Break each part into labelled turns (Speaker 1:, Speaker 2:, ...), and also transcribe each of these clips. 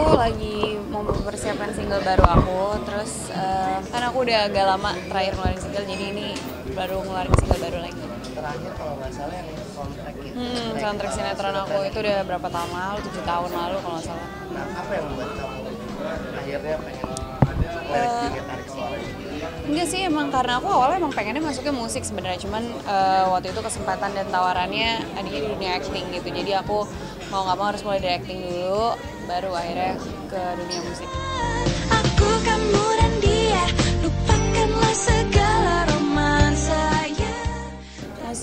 Speaker 1: lagi mau mempersiapkan single baru aku terus uh, kan aku udah agak lama terakhir ngeluarin single jadi ini baru ngeluarin single baru lagi.
Speaker 2: Terakhir kalau nggak salah yang soundtrack itu
Speaker 1: hmm, soundtrack sinetron aku itu udah berapa tahun lalu tujuh tahun lalu kalau nggak salah.
Speaker 2: Nah apa yang membuat kamu akhirnya pengen
Speaker 1: Uh,
Speaker 2: tarik suara gitu
Speaker 1: Enggak sih emang karena aku awalnya emang pengennya masuknya musik sebenarnya cuman uh, waktu itu kesempatan dan tawarannya adanya di dunia acting gitu jadi aku mau nggak mau harus mulai dari acting dulu baru akhirnya ke dunia musik.
Speaker 3: Aku kamu dan dia Lupakanlah segala romansa ya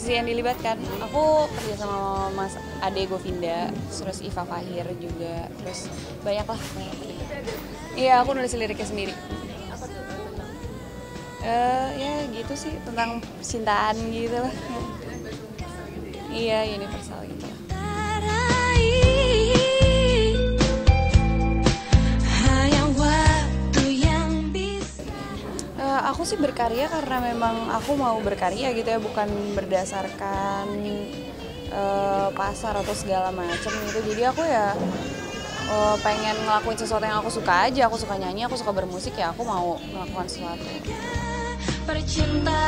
Speaker 1: Musisi yang dilibatkan, aku kerja sama Mas Ade Govinda, terus Iva Fahir juga, terus banyak lah. Iya, aku nulis liriknya sendiri. Eh, ya gitu sih tentang cintaan gitu lah. Iya, universal gitu Aku sih berkarya karena memang aku mau berkarya gitu ya, bukan berdasarkan eh, pasar atau segala macam gitu. Jadi aku ya eh, pengen ngelakuin sesuatu yang aku suka aja. Aku suka nyanyi, aku suka bermusik ya. Aku mau melakukan sesuatu.
Speaker 3: Percintaan